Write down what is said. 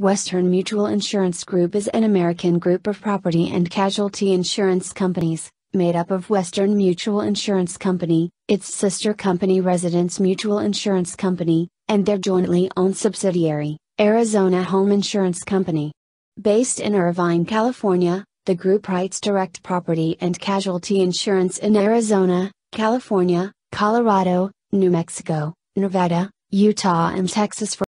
Western Mutual Insurance Group is an American group of property and casualty insurance companies, made up of Western Mutual Insurance Company, its sister company Residence Mutual Insurance Company, and their jointly owned subsidiary, Arizona Home Insurance Company. Based in Irvine, California, the group writes direct property and casualty insurance in Arizona, California, Colorado, New Mexico, Nevada, Utah, and Texas for